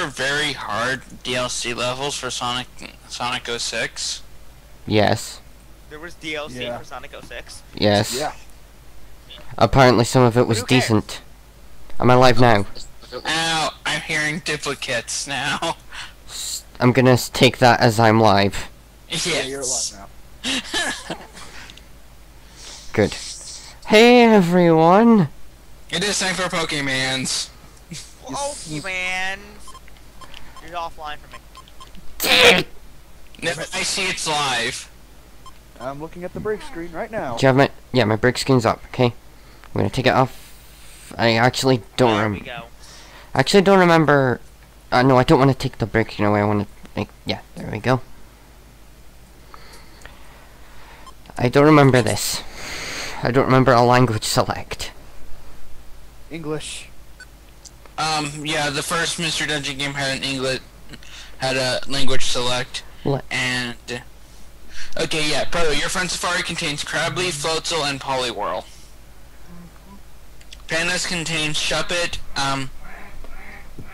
were very hard DLC levels for Sonic Sonic 06. Yes. There was DLC Yeah. for Sonic 06. Yes. Yeah. Apparently some of it was Who cares? decent. I'm alive now. Ow, I'm hearing duplicates now. I'm gonna take that as I'm live. yes. Yeah, you're alive now. Good. Hey everyone! It is time for Pokemans. Oh, man. You're offline from me. No, I see it's live. I'm looking at the break screen right now. Do you have my yeah, my brick screen's up, okay? I'm gonna take it off. I actually don't there we rem go. actually don't remember uh, no, I don't want to take the brick, you know, I want to like yeah, there we go. I don't remember this. I don't remember a language select. English. Um, yeah, the first Mystery Dungeon game had an English, had a language select, What? and okay, yeah, Proto, your friend Safari contains Krabby, Floatzel, and Poliwhirl. Pandas contains Shuppet, um,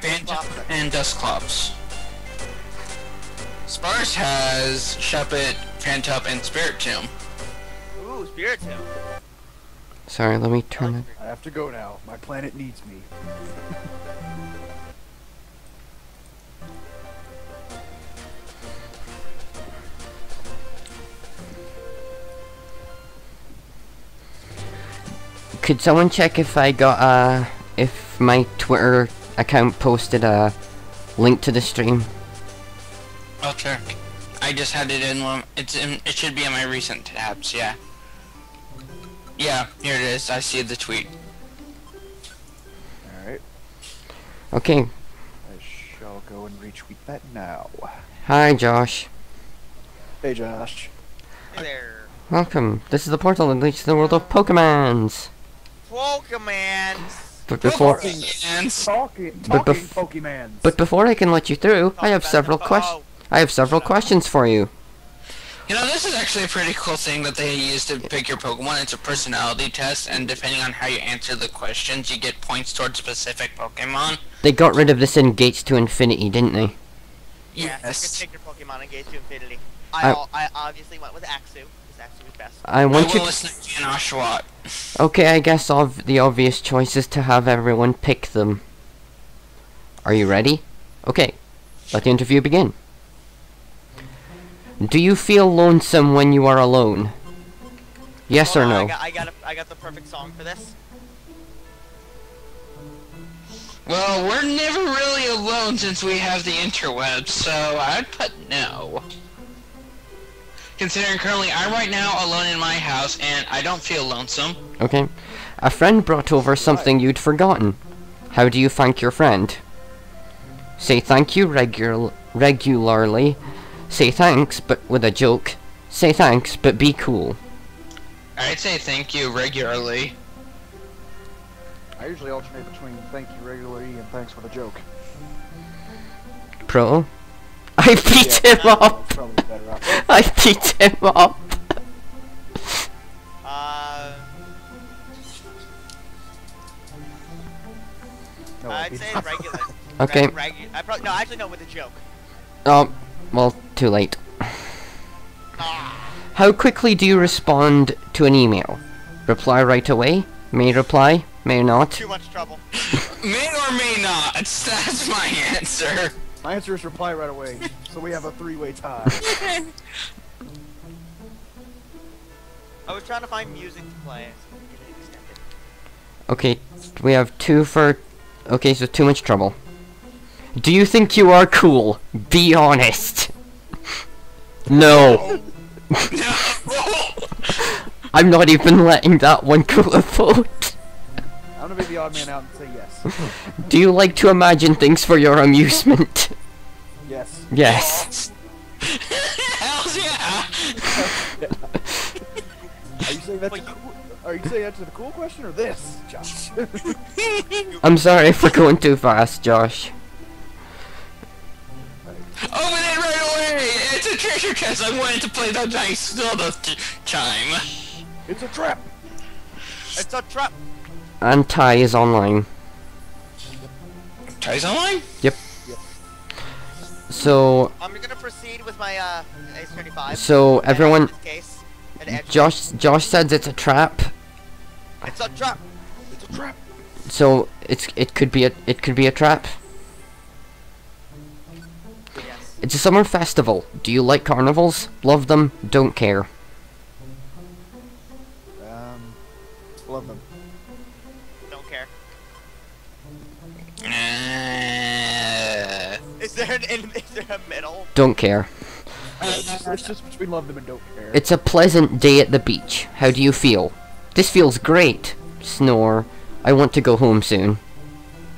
Phantump, and Dusclops. Sparse has Shuppet, Phantump, and Spiritomb. Ooh, Spiritomb. Sorry, let me turn it. I have to go now. My planet needs me. Could someone check if I got uh if my Twitter account posted a link to the stream? I'll check. I just had it in one. It's in. It should be in my recent tabs. Yeah. Yeah, here it is. I see the tweet. Alright. Okay. I shall go and retweet that now. Hi Josh. Hey, Josh. Hey there. Welcome. This is the portal that leads to the world of Pokemons. Pokemon. But before And Talking, But talking bef- Pokemans. but before I can let you through, I have several questions. oh, I have several questions for you. You know, this is actually a pretty cool thing that they use to pick your Pokemon. It's a personality test, and depending on how you answer the questions, you get points towards specific Pokemon. They got rid of this in Gates to Infinity, didn't they? Yeah, Yes. you can pick your Pokemon and get to infinity. I, I- I obviously went with Axew, because Axew is best. I I want will you. listen to you Oshawott. Okay, I guess ov- the obvious choice is to have everyone pick them. Are you ready? Okay, let the interview begin. Do you feel lonesome when you are alone? Yes Hold or on, I no? got, I got, a, I got the perfect song for this. Well, we're never really alone since we have the interwebs, so I'd put no. Considering currently I'm right now alone in my house and I don't feel lonesome. Okay. A friend brought over something you'd forgotten. How do you thank your friend? Say thank you regular regularly. Say thanks, but with a joke. Say thanks, but be cool. I'd say thank you regularly. I usually alternate between thank you regularly and thanks with a joke. Pro. I beat Yeah. him up. Probably the better option. I beat him up. Uh, No, I I'd say regular. Okay. Reg- regu- I probably no, actually no, with a joke. Oh, well, too late. How quickly do you respond to an email? Reply right away? May reply? May not? too much trouble. May or may not. That's my answer. My answer is reply right away. so we have a three-way tie. I was trying to find music to play. so we can extend it. Okay, we have two for... Okay, so too much trouble. Do you think you are cool? Be honest. No. No. I'm not even letting that one go a vote. I'm gonna be the odd man out and say yes. Do you like to imagine things for your amusement? Yes. Yes. Hells yeah. Are you saying that's a cool, Are you saying that's a cool question or this, Josh? I'm sorry for going too fast, Josh. Open it right away. It's a treasure chest. I wanted to play that nice Stardust chime. it's a trap. It's a trap. And Ty is online. Tries online? Yep. So, I'm gonna proceed with my uh, Ace 35. so everyone, case. Josh, Josh says it's a trap. It's a trap. It's a trap. So it's it could be a it could be a trap. It's a summer festival. Do you like carnivals? Love them? Don't care. Um, love them. Don't care. Uh, Is there an is there a middle? Don't care. It's just between love them and don't care. It's a pleasant day at the beach. How do you feel? This feels great. Snore. I want to go home soon.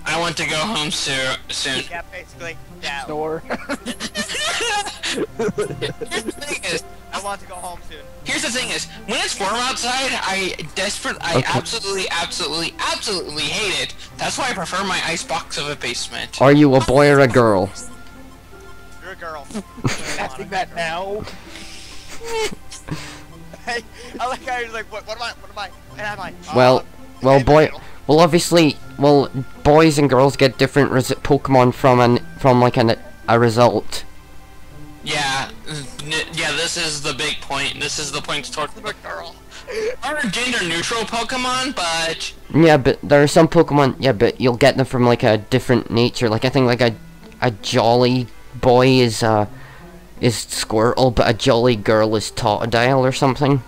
I want to go home soo- soon. Yeah, basically. Yeah. Snore. Here's the thing is, I want to go home soon. here's the thing is, when it's warm outside, I desperate, I Okay. absolutely, absolutely, absolutely hate it. That's why I prefer my ice box of a basement. Are you a boy or a girl? You're a girl. Asking that now. Hey, I like how you're like, what, what am I? What am I? What am I? Well, Uh, well, in boy. middle. Well, obviously, well, boys and girls get different res- Pokemon from an from like an a result. Yeah, yeah, this is the big point. This is the point towards I'm a girl. are gender neutral Pokemon, but Yeah, but there are some Pokemon. Yeah, but you'll get them from like a different nature. Like I think like a a jolly boy is uh is Squirtle, but a jolly girl is Totodile or something.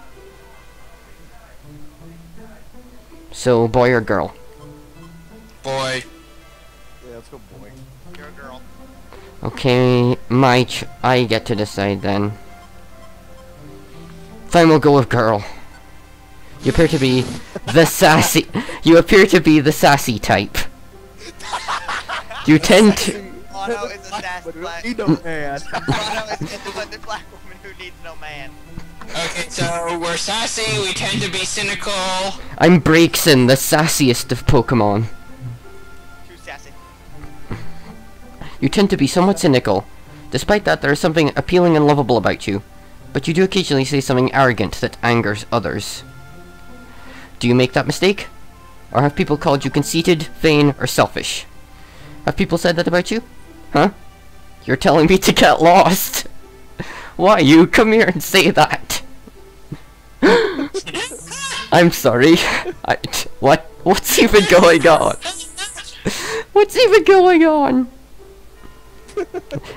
So boy or girl? boy, Yeah, let's go, boy. You're a girl. Okay, my ch- I get to decide then. Fine, we'll go with girl. You appear to be the sassy. You appear to be the sassy type. You tend to. Mono is a sassy black. don't need no man. Mono is an independent black woman who needs no man. Okay, so we're sassy, we tend to be cynical. I'm Braixen, the sassiest of Pokemon. Too sassy. You tend to be somewhat cynical. Despite that, there is something appealing and lovable about you. But you do occasionally say something arrogant that angers others. Do you make that mistake? Or have people called you conceited, vain, or selfish? Have people said that about you? Huh? You're telling me to get lost? Why, you come here and say that? I'm sorry. I, what? What's even going on? What's even going on?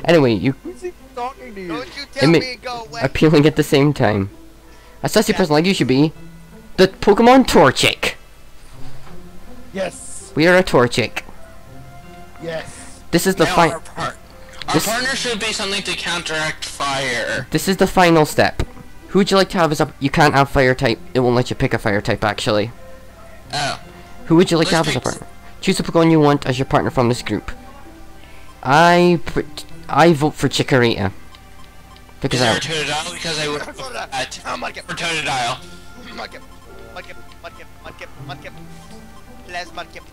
Anyway, you Who's talking to you? Don't you tell me to go away. appealing at the same time. A sassy person like you should be the Pokemon Torchic. Yes. We are a Torchic. Yes. This is the final. fi- our, par- our This- partner should be something to counteract fire. This is the final step. Who would you like to have as a? You can't have fire type. It won't let you pick a fire type actually. Oh, Who would you like to have as a partner? Choose a Pokemon you want as your partner from this group. I I vote for Chikorita. Because is there I a Totodile? Because I would Totodile. at Oh, Mudkip. for Totodile. Mudkip. Mudkip. Mudkip. Mudkip. Mudkip. Les Mudkip.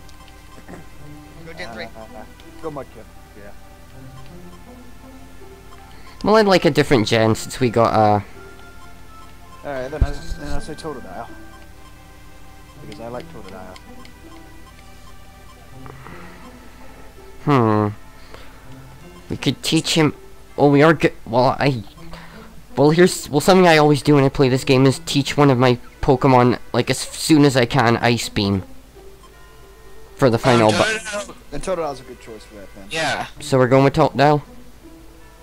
Go Gen 3. Uh, go Mudkip. Yeah. well I'd like a different gen since we got uh Alright, then I, then I say Totodile. Because I like Totodile. Hmm. We could teach him. Oh, we are good. Well, I. Well, here's. Well, something I always do when I play this game is teach one of my Pokemon, like, as soon as I can, Ice Beam. For the final. Um, Totodile- Then Totodile's a good choice for that then. yeah. so we're going with Totodile?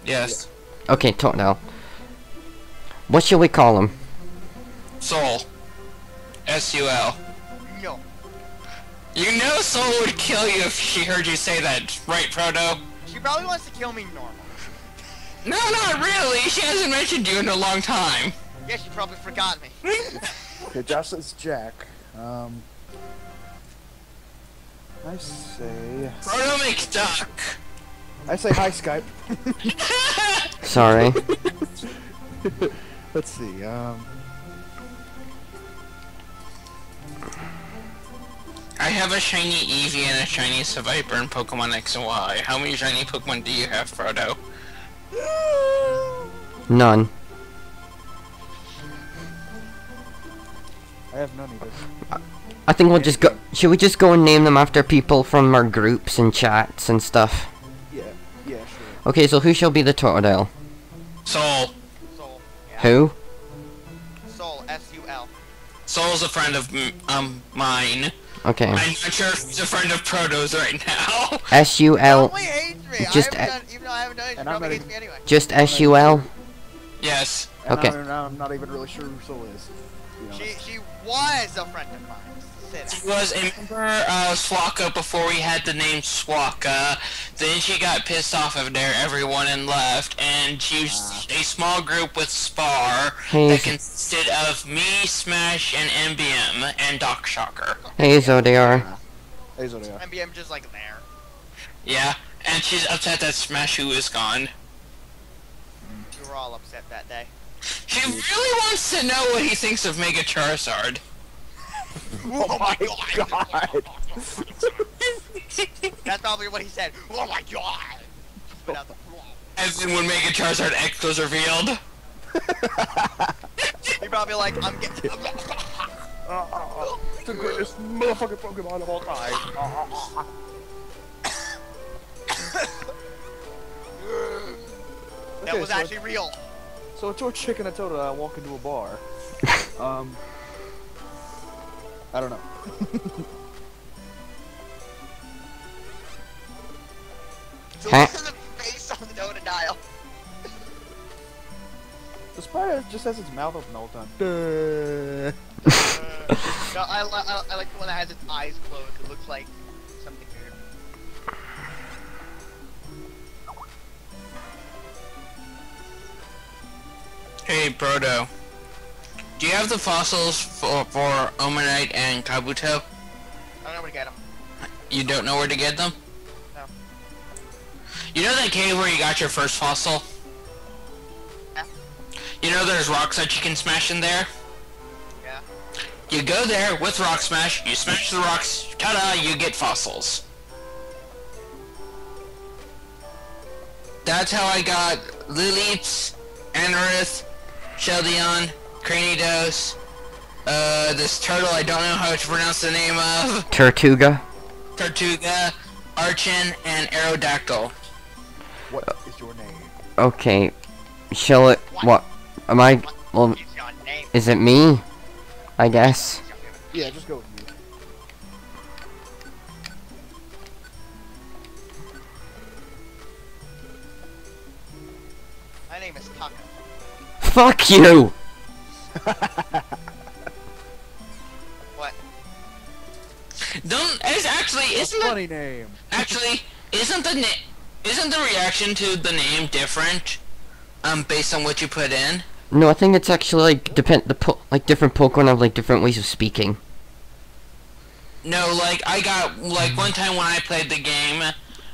Yes. Okay, Totodile. What shall we call him? Soul. S U L. No. You know Soul would kill you if she heard you say that, right, Proto? She probably wants to kill me normal. No, not really. She hasn't mentioned you in a long time. Yeah, she probably forgot me. Okay, Josh says Jack. Um. I say. Proto makes duck. I say hi, Skype. Sorry. Let's see. Um. I have a shiny Eevee and a shiny Seviper in Pokemon X and Y. How many shiny Pokemon do you have, Frodo? None. I have none either. I think we'll just go. Should we just go and name them after people from our groups and chats and stuff? Yeah. Yeah. Sure. Okay, so who shall be the Totodile? Soul. Soul. Yeah. Who? Soul. S U L. Soul's a friend of um mine. Okay. I'm not sure if he's a friend of Proto's right now. S U L. Probably hates me. just I haven't a- done, even though I haven't done it, she And I'm probably hates me anyway. Just S U L. yes. And Okay. I'm, now I'm not even really sure who Soul is. to be honest. She she was a friend of mine. Say. She was a member of Swaka before we had the name Swaka. Then she got pissed off of there, everyone, and left. And she's was ah. a small group with Spar Hey, that consisted of me, Smash, and MBM, and Doc Shocker. hey Zodiar. Hey, Zodiac. MBM just like there. Yeah, and she's upset that Smash Who is gone. We were all upset that day. She really wants to know what he thinks of Mega Charizard. Oh my God. That's probably what he said. Oh my god. Spit out the floor. As in when Mega Charizard X was revealed. He probably like I'm getting. Uh, uh, uh, the greatest motherfucking Pokemon of all time. Uh. That Okay, was so- actually real. So a George Chicken and Totodile walk into a bar. um, I don't know. So Huh? the face on the Totodile. The spider just has its mouth open all the whole time. Duh. Uh, no, I, li- I, I like the one that has its eyes closed. It looks like something weird. Hey, Proto. Do you have the fossils for, for Omanyte and Kabuto? I don't know where to get them. You don't know where to get them? No. You know that cave where you got your first fossil? Yeah. You know there's rocks that you can smash in there? Yeah. You go there with Rock Smash, you smash the rocks, ta-da, you get fossils. That's how I got Liliths, Anorith, Shieldon, Cranidos, uh, this turtle I don't know how to pronounce the name of, Tortuga. Tortuga, Archen, and Aerodactyl. What is your name? Okay. Shall it? What? Am I? Well, It's is it me? I guess. Yeah, just go with you. My name is Taka. Fuck you! What? Don't, it's actually, isn't the, Funny name. actually, isn't the na- isn't the reaction to the name different, um, based on what you put in? No, I think it's actually like depend the po- like different Pokemon have like different ways of speaking. No, like I got like one time when I played the game,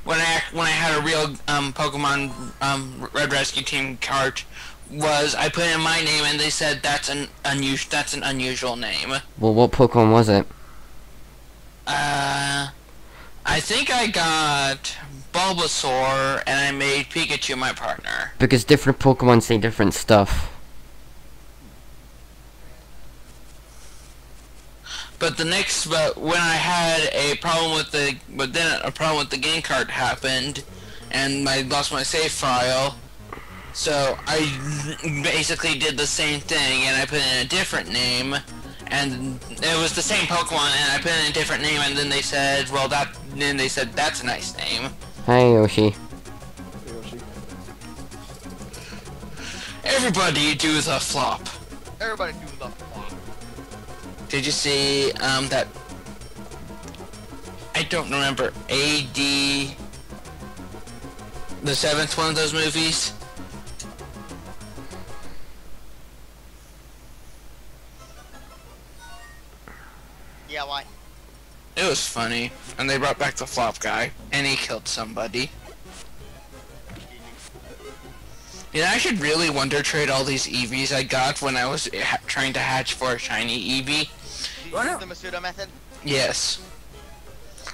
when I when I had a real um Pokemon um Red Rescue Team cart, was I put in my name and they said that's an unusual that's an unusual name. Well, what Pokemon was it? Uh, I think I got Bulbasaur and I made Pikachu my partner. Because different Pokemon say different stuff. But the next, but when I had a problem with the, but then a problem with the game card happened, and I lost my save file. So I basically did the same thing, and I put in a different name, and it was the same Pokemon, and I put in a different name, and then they said, well, that, then they said that's a nice name. Hi Yoshi. Hey, Yoshi. Everybody do the flop. Everybody do the flop. Did you see um that? I don't remember. AD. The seventh one of those movies. Yeah, why? It was funny, and they brought back the flop guy, and he killed somebody. You know, I should really wonder trade all these Eevees I got when I was ha- trying to hatch for a shiny Eevee. You use the Masuda method? Yes.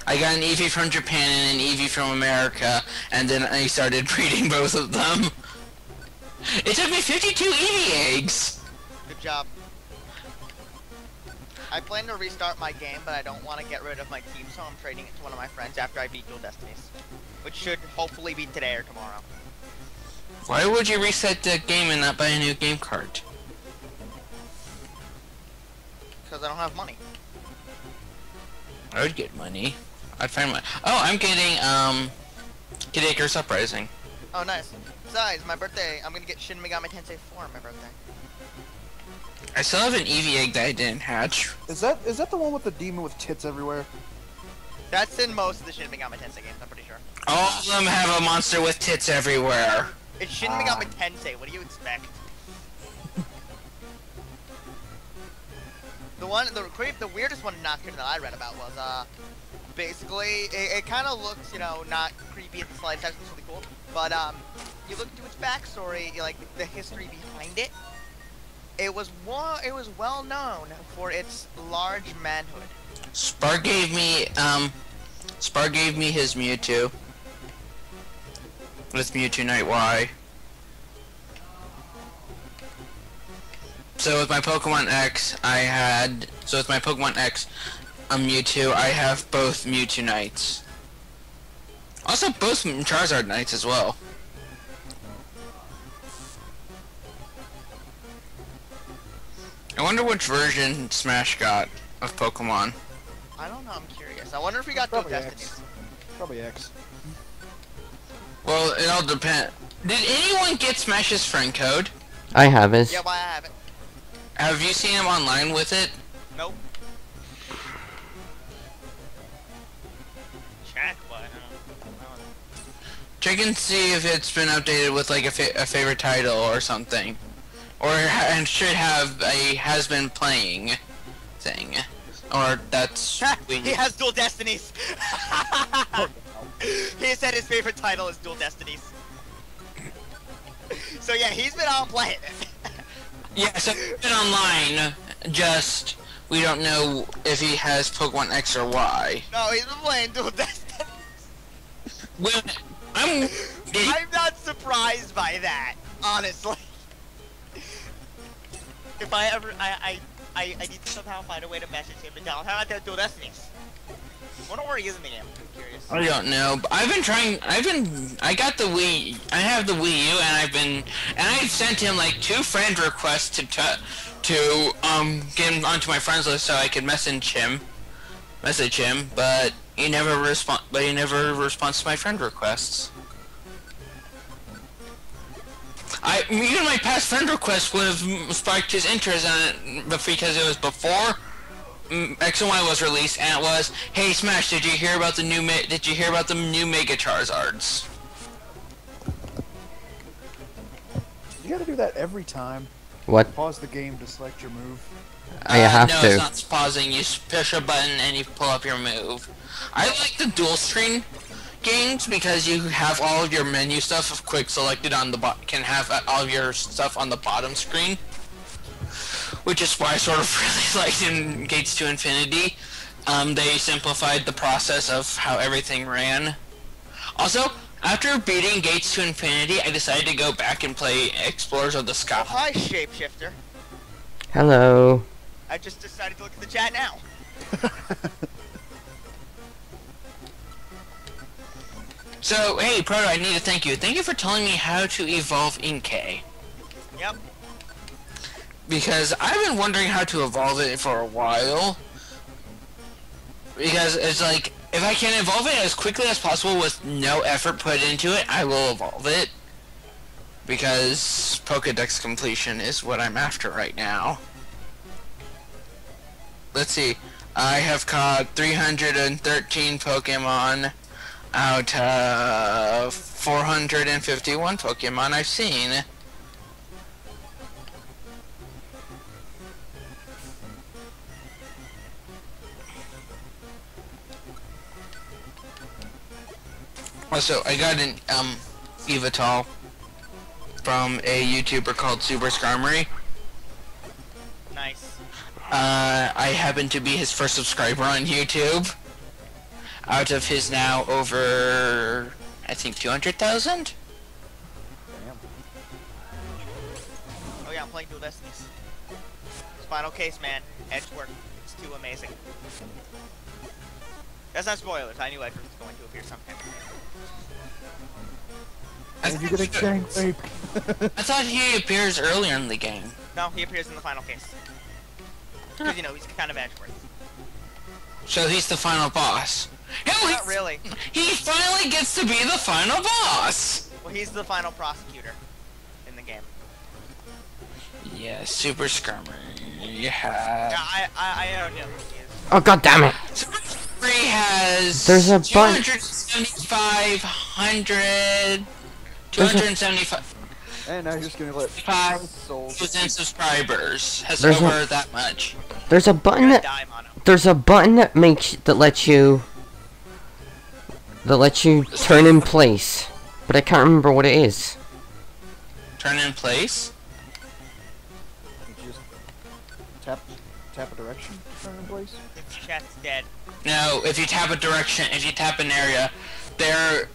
I got an Eevee from Japan and an Eevee from America, and then I started breeding both of them. It took me 52 Eevee eggs! Good job. I plan to restart my game, but I don't want to get rid of my team, so I'm trading it to one of my friends after I beat Dual Destinies. Which should hopefully be today or tomorrow. Why would you reset the game and not buy a new game card? Because I don't have money. I would get money. I'd find my. Oh, I'm getting um, Kid Icarus Uprising. Oh, nice. Besides, my birthday, I'm gonna get Shin Megami Tensei 4 on my birthday. I still have an Eevee egg that I didn't hatch. Is that is that the one with the demon with tits everywhere? That's in most of the Shin Megami Tensei games, I'm pretty sure. All of them have a monster with tits everywhere. It's Shin Ah. Megami Tensei, what do you expect? the one, the creep, the weirdest one in Nocturne that I read about was, uh, basically, it, it kind of looks, you know, not creepy at the slightest, it's really cool, but, um, you look into its backstory, like, the history behind it, it was it was well known for its large manhood. Spar gave me um, Spar gave me his Mewtwo. With Mewtwonite Y. So with my Pokemon X, I had so with my Pokemon X, a Mewtwo, I have both Mewtwonites. Also both Charizardites as well. I wonder which version Smash got of Pokemon. I don't know, I'm curious. I wonder if we got Dual Probably Destinies. X. Probably X. Well, it all depends. Did anyone get Smash's friend code? I have his. Yeah, why I have it. Have you seen him online with it? Nope. Check, but I don't, I don't Check and see if it's been updated with like a, fa- a favorite title or something, or ha- and should have a has been playing thing, or that's he has dual destinies. he said his favorite title is Dual Destinies. so yeah, he's been on playing it. yeah. So it's been online. Just we don't know if he has Pokemon X or Y. no, he's been playing Dual Destinies. well, I'm I'm not surprised by that, honestly. If I ever, I, I, I, I need to somehow find a way to message him and tell him how that Dual Destinies. I wonder where he is in the game. I'm curious. I don't know. I've been trying. I've been. I got the Wii. I have the Wii U, and I've been. And I sent him like two friend requests to to um get him onto my friends list so I could message him, message him. But he never respond. But he never responds to my friend requests. I even my past friend request would have sparked his interest in it, but because it was before mm, X and Y was released, and it was, "Hey Smash, did you hear about the new? Me- did you hear about the new Mega Charizards?" You gotta do that every time. What? Pause the game to select your move. I Uh, have no, to. it's not pausing. You push a button and you pull up your move. I like the dual screen games because you have all of your menu stuff quick selected on the bot. Can have uh, all of your stuff on the bottom screen, which is why I sort of really liked in Gates to Infinity. Um, they simplified the process of how everything ran. Also, after beating Gates to Infinity, I decided to go back and play Explorers of the Sky. Oh, hi, Shapeshifter. Hello. I just decided to look at the chat now. So, hey, Proto, I need to thank you. Thank you for telling me how to evolve Inkay. Yep. Because I've been wondering how to evolve it for a while. Because it's like, if I can evolve it as quickly as possible with no effort put into it, I will evolve it. Because Pokedex completion is what I'm after right now. Let's see. I have caught 313 Pokemon out of 451 Pokemon I've seen. Also, I got an um Yveltal from a YouTuber called Super Skarmory. Nice. Uh, I happen to be his first subscriber on YouTube. Out of his now over, I think 200,000? Damn. Oh yeah, I'm playing Dual Destinies. Spinal Case, man. Edgeworth. It's too amazing. That's not spoilers. I knew Edward was going to appear sometime. I, you're getting gang rape. I thought he appears earlier in the game. No, he appears in the final case. Because, you know, he's kind of Edgeworth. So he's the final boss. Hell, Not he, really. he finally gets to be the final boss! Well, he's the final prosecutor in the game. Yeah, Super Skirmer. Yeah, Yeah. I, I, I don't know who he is. Oh god damn it! Super Free has There's a bunch- 275, 100, There's a- 275 and now you're just gonna let Five souls. subscribers. Has There's a- over that much. There's a button that die, Mono. there's a button that makes that lets you that lets you turn in place, but I can't remember what it is. Turn in place. Tap tap a direction, turn in place. If chat's dead. No, if you tap a direction, if you tap an area, there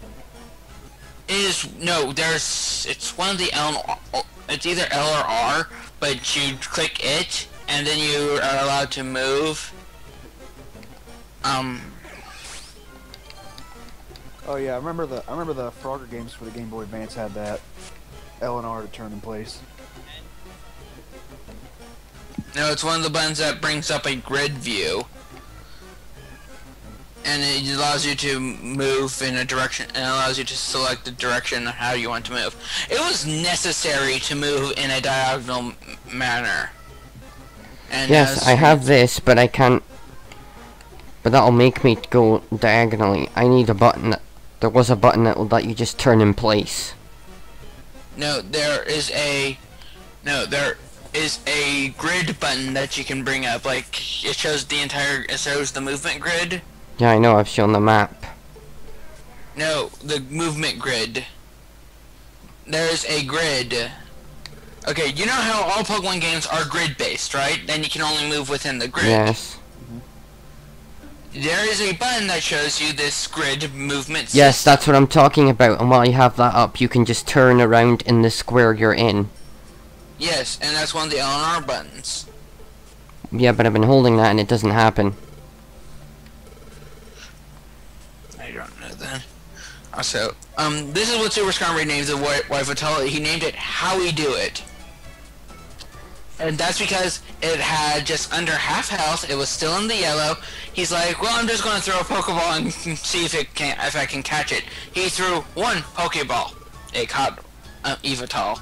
is no. There's it's one of the L. It's either L or R, but you click it, and then you are allowed to move. Um, Oh yeah, I remember the I remember the Frogger games for the Game Boy Advance had that L and R to turn in place. no, it's one of the buttons that brings up a grid view. And it allows you to move in a direction, and allows you to select the direction of how you want to move. It was necessary to move in a diagonal manner. And Yes, I have this, but I can't. But that'll make me go diagonally. I need a button. That, there was a button that will let you just turn in place. No, there is a no, there is a grid button that you can bring up. Like it shows the entire it shows the movement grid. Yeah, I know. I've shown the map. No, the movement grid. There's a grid. Okay, you know how all Pokemon games are grid based, right? Then you can only move within the grid. Yes. There is a button that shows you this grid movement. Yes, that's what I'm talking about. And while you have that up, you can just turn around in the square you're in. Yes, and that's one of the L and R buttons. Yeah, but I've been holding that and it doesn't happen. I don't know then. Also, um, this is what Super Scrum names the Wi- Wifatali. He named it How We Do It. And that's because it had just under half health. It was still in the yellow. He's like, well, I'm just going to throw a Pokeball and see if it can, if I can catch it. He threw one Pokeball. It caught uh, Yveltal.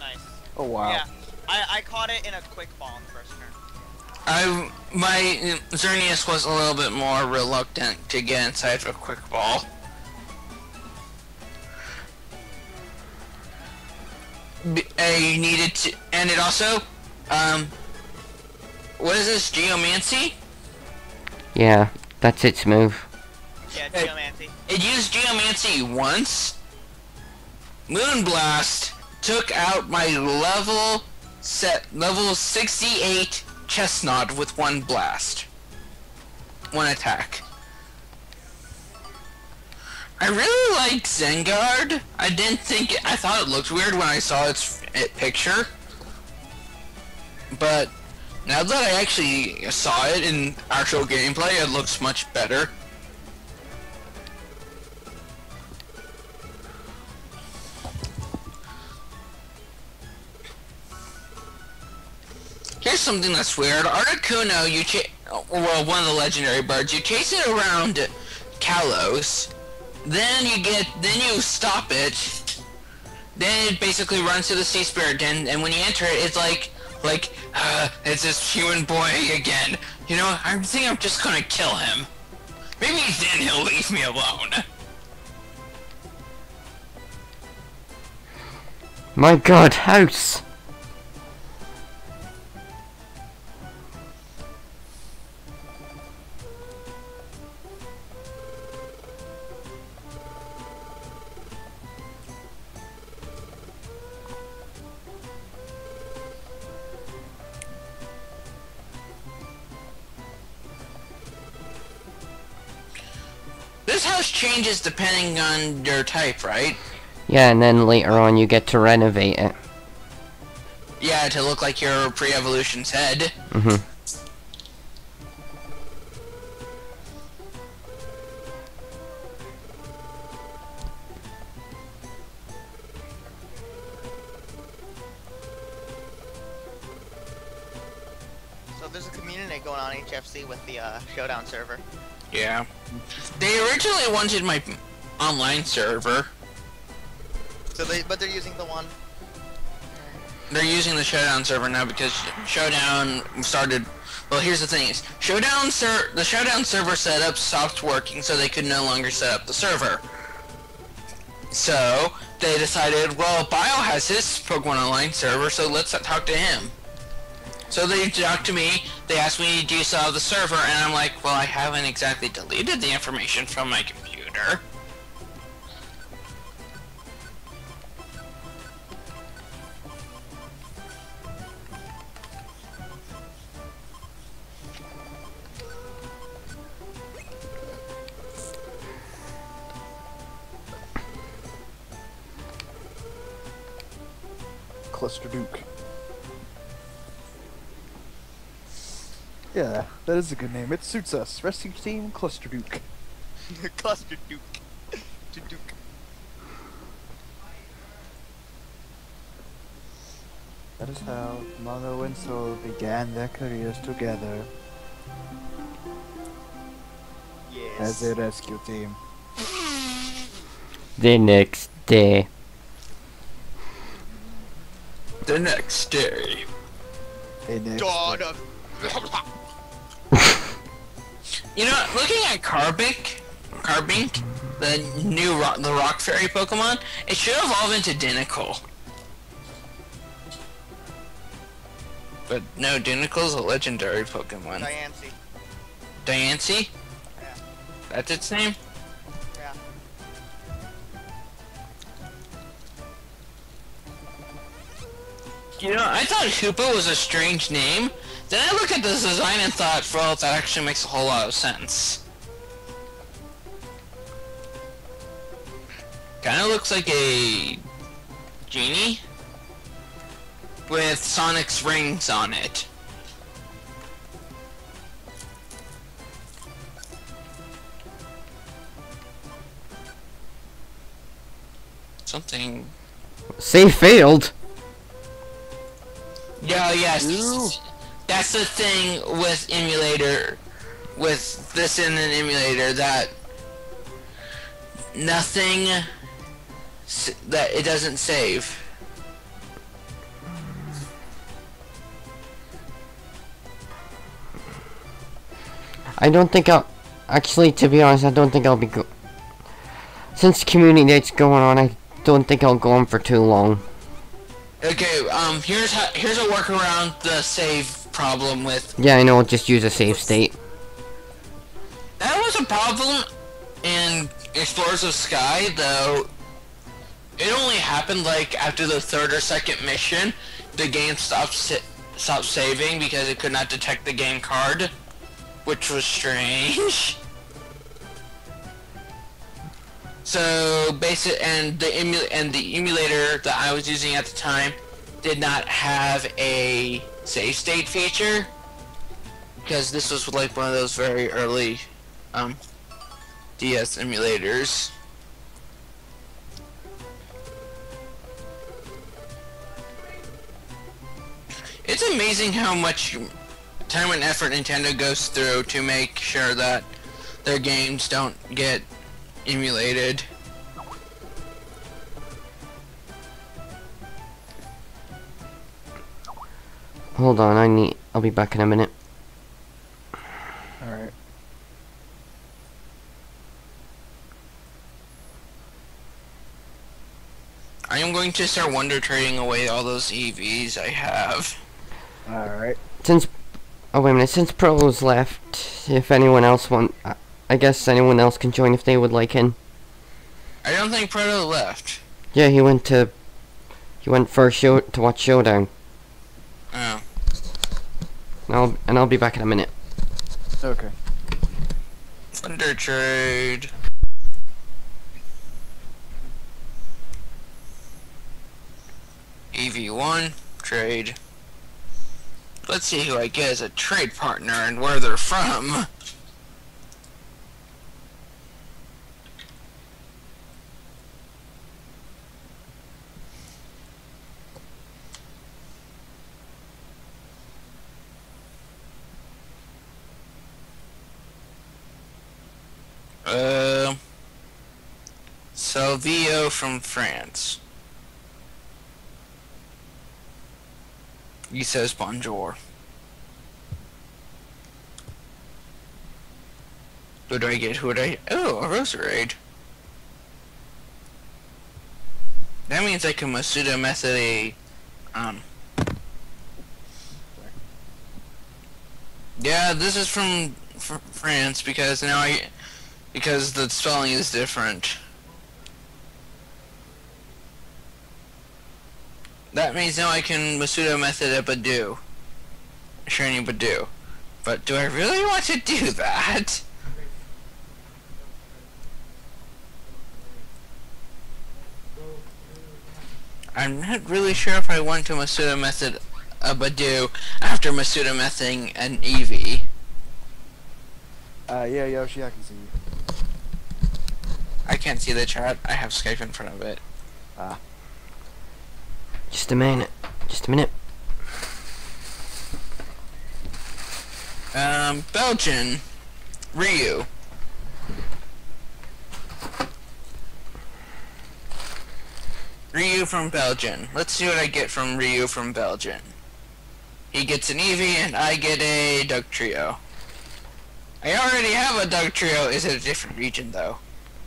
Nice. Oh wow. Yeah. I, I caught it in a quick ball in the first turn. I my uh, Xerneas was a little bit more reluctant to get inside of a quick ball. B- I needed to, and it also, um, what is this? Geomancy? Yeah, that's its move. Yeah, Hey. Geomancy. It used Geomancy once. Moonblast took out my level set level 68 Chesnaught with one blast. One attack. I really like Zengard. I didn't think it, I thought it looked weird when I saw its it picture. But now that I actually saw it in actual gameplay, it looks much better. Here's something that's weird. Articuno, you cha- well, one of the legendary birds, you chase it around Kalos, then you get, then you stop it, then it basically runs to the Sea Spirit and when you enter it, it's like, like, uh, it's this human boy again. You know, I think I'm just gonna kill him. Maybe then he'll leave me alone. My god, house! This house changes depending on your type, right? Yeah, and then later on you get to renovate it. Yeah, to look like your pre-evolution's head. Mm-hmm. So there's a community going on HFC with the uh, Showdown server. Yeah. They originally wanted my online server. So they, but they're using the one. They're using the Showdown server now because Showdown started. Well, here's the thing: is Showdown ser the Showdown server setup stopped working, so they could no longer set up the server. So they decided, well, Bio has his Pokemon Online server, so let's talk to him. So they talked to me. They asked me, "Do you still have the server?" And I'm like, "Well, I haven't exactly deleted the information from my computer." Cluster Duck. Yeah, that is a good name. It suits us. Rescue Team Cluster Duck. Cluster Duck. To Duke. That is how Mono and Soul began their careers together Yes. as a rescue team. The next day. The next day. They next Dawn of. You know, looking at Carbink, Carbink, the new rock, the Rock Fairy Pokemon, it should evolve into Dinicle. But no, Dinicle's a legendary Pokemon. Diancie. Diancie? Yeah. That's its name? Yeah. You know, I thought Hoopa was a strange name. Then I look at this design and thought, well, that actually makes a whole lot of sense. Kinda looks like a genie with Sonic's rings on it. Something Say failed. Yeah, yes. Ew. That's the thing with emulator, with this in an emulator that nothing that it doesn't save. I don't think I'll. Actually, to be honest, I don't think I'll be go. Since community date's going on, I don't think I'll go on for too long. Okay, um, here's how, here's a workaround the save problem with Yeah, I know. Just use a save state. That was a problem in Explorers of Sky, though. It only happened like after the third or second mission, the game stopped sa- stopped saving because it could not detect the game card, which was strange. So basic and the emu- and the emulator that I was using at the time did not have a save state feature because this was like one of those very early um, DS emulators. It's amazing how much time and effort Nintendo goes through to make sure that their games don't get emulated. Hold on, I need. I'll be back in a minute. Alright. I am going to start wonder trading away all those Eevees I have. Alright. Since. Oh wait a minute. Since Pro's left, if anyone else want, I- I guess anyone else can join if they would like in. I don't think Proto left. Yeah, he went to. He went for a show to watch Showdown. Oh. And I'll and I'll be back in a minute. Okay. Wonder trade. EV1 trade. Let's see who I get as a trade partner and where they're from. So VO from France. He says bonjour. Who do I get? Who do I? Oh, a Roserade. That means I can Masuda method a, um. Yeah, this is from fr France because now I, because the spelling is different. That means now I can Masuda method a Budew. Shiny Budew. But do I really want to do that? I'm not really sure if I want to Masuda method a Budew after Masuda mething an Eevee. Uh, yeah, Yoshi, I can see you. I can't see the chat. I have Skype in front of it. Ah. Just a minute. Just a minute. Um, Belgian. Ryu. Ryu from Belgian. Let's see what I get from Ryu from Belgian. He gets an Eevee and I get a Dugtrio. I already have a Dugtrio. Is it a different region though?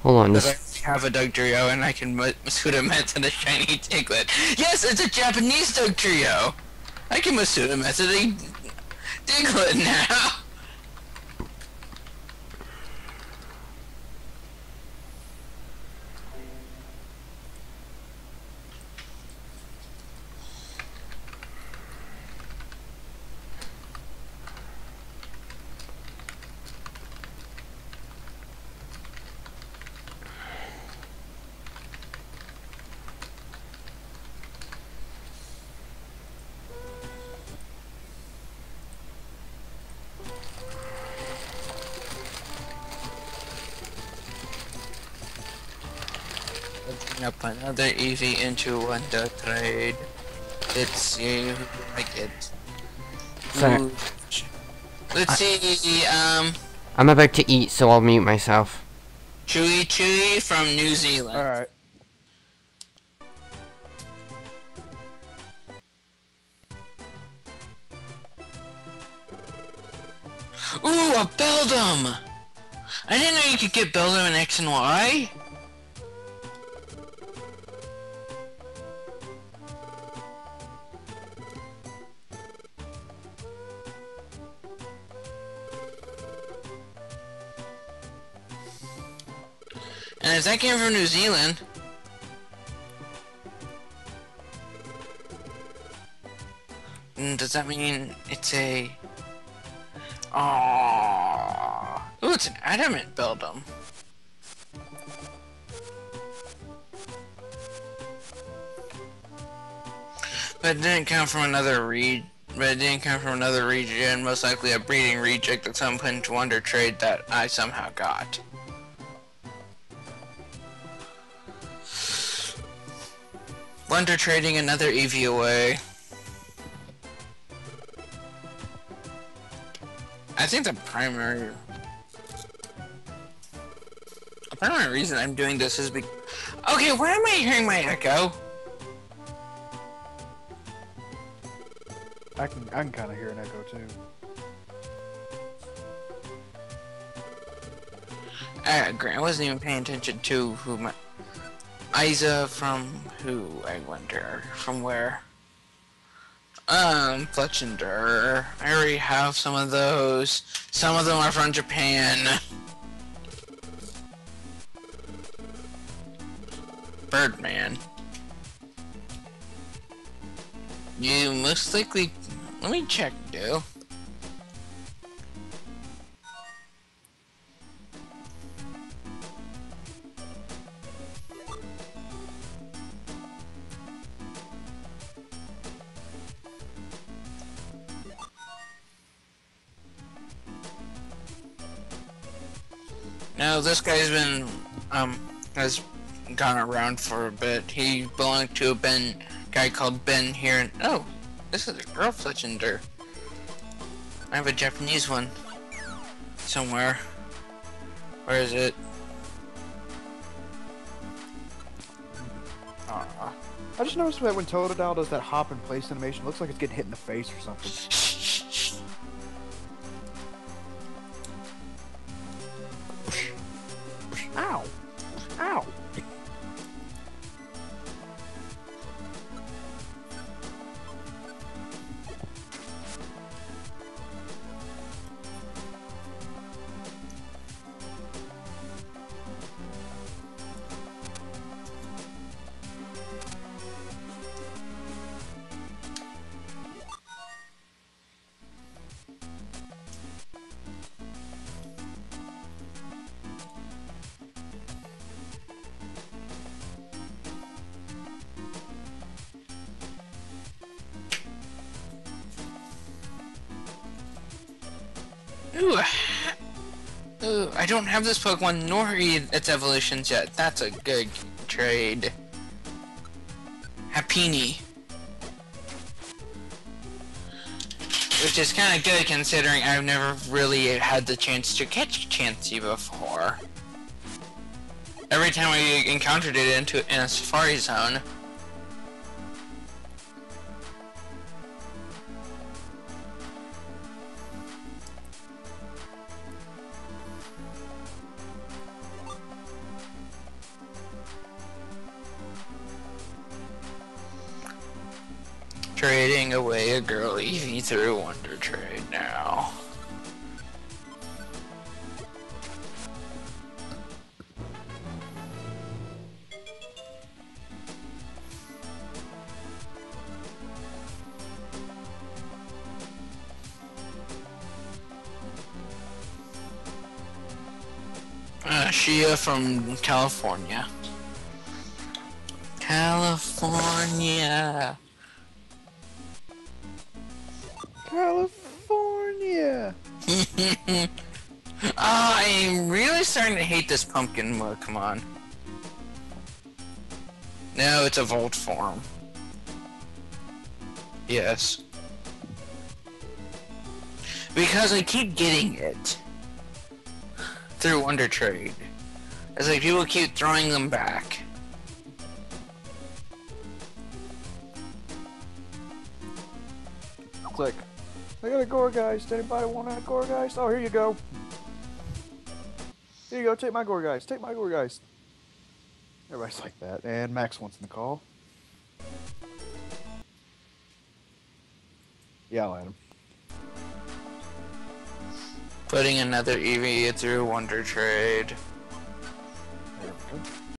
Hold on. This, have a Dugtrio and I can Ma- Masuda method a shiny Diglett. Yes, it's a Japanese Dugtrio. I can Masuda method a Diglett now. Open up another Eevee into one duck trade. Let's see who I get. Sorry. Ooh. Let's see, um, I'm about to eat, so I'll mute myself. Chewy Chewy from New Zealand. Alright. Ooh, a Beldum! I didn't know you could get Beldum in X and Y. And that came from New Zealand, mm, does that mean it's a Oh, ooh, it's an adamant Beldum. But it didn't come from another reed. But it didn't come from another region. Most likely a breeding reject at some to Wonder Trade that I somehow got. Wonder trading another Eevee away. I think the primary the primary reason I'm doing this is be Okay, why am I hearing my echo? I can I can kind of hear an echo too. Uh, Grant, I wasn't even paying attention to who my Isa from who I wonder from where. Um, Fletchinder. I already have some of those. Some of them are from Japan. Birdman. You most likely. Let me check, dude. No, this guy's been um has gone around for a bit. He belonged to a Ben guy called Ben here. And, oh, this is a girl Fletchinder. I have a Japanese one somewhere. Where is it? Uh, I just noticed that when Totodile does that hop and place animation, looks like it's getting hit in the face or something. Ooh. Ooh, I don't have this Pokemon nor its evolutions yet. That's a good trade. Happiny. Which is kind of good considering I've never really had the chance to catch Chansey before. Every time we encountered it into in a safari zone, Uh, Shia from California. California. California! Ah, I'm really starting to hate this pumpkin mug. Come on. No, it's a Volt form. Yes. Because I keep getting it. Through Wonder Trade. It's like people keep throwing them back. Click. I got a Gourgeist. Anybody want a Gourgeist? Oh, here you go. Here you go. Take my Gourgeist. Take my Gourgeist. Everybody's like that. And Max wants in the call. Yeah, I'll add him. Putting another Eevee through Wonder Trade.